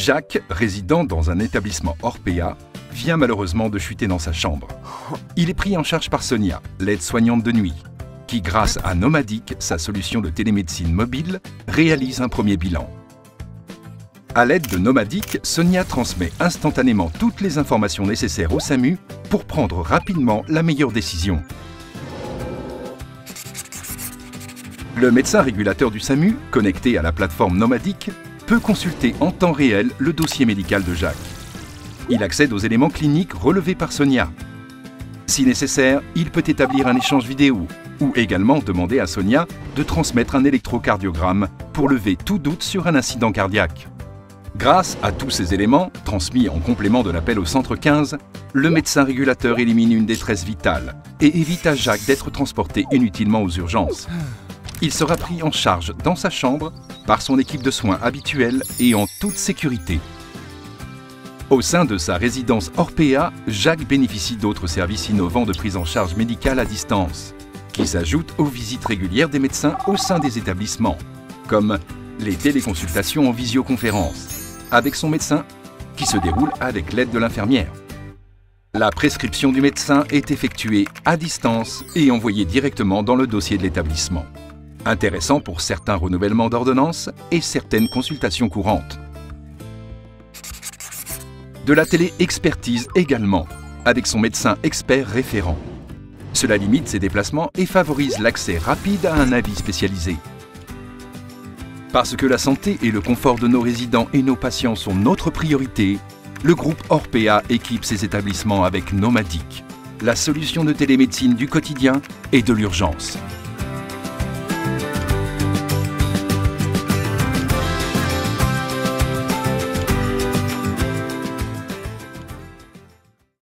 Jacques, résident dans un établissement Orpea, vient malheureusement de chuter dans sa chambre. Il est pris en charge par Sonia, l'aide-soignante de nuit, qui, grâce à Nomadic, sa solution de télémédecine mobile, réalise un premier bilan. À l'aide de Nomadic, Sonia transmet instantanément toutes les informations nécessaires au SAMU pour prendre rapidement la meilleure décision. Le médecin régulateur du SAMU, connecté à la plateforme Nomadic, peut consulter en temps réel le dossier médical de Jacques. Il accède aux éléments cliniques relevés par Sonia. Si nécessaire, il peut établir un échange vidéo ou également demander à Sonia de transmettre un électrocardiogramme pour lever tout doute sur un incident cardiaque. Grâce à tous ces éléments, transmis en complément de l'appel au centre 15, le médecin régulateur élimine une détresse vitale et évite à Jacques d'être transporté inutilement aux urgences. Il sera pris en charge dans sa chambre par son équipe de soins habituelle et en toute sécurité. Au sein de sa résidence Orpea, Jacques bénéficie d'autres services innovants de prise en charge médicale à distance, qui s'ajoutent aux visites régulières des médecins au sein des établissements, comme les téléconsultations en visioconférence, avec son médecin, qui se déroule avec l'aide de l'infirmière. La prescription du médecin est effectuée à distance et envoyée directement dans le dossier de l'établissement. Intéressant pour certains renouvellements d'ordonnances et certaines consultations courantes de la télé-expertise également, avec son médecin expert référent. Cela limite ses déplacements et favorise l'accès rapide à un avis spécialisé. Parce que la santé et le confort de nos résidents et nos patients sont notre priorité, le groupe Orpea équipe ses établissements avec Nomadic, la solution de télémédecine du quotidien et de l'urgence.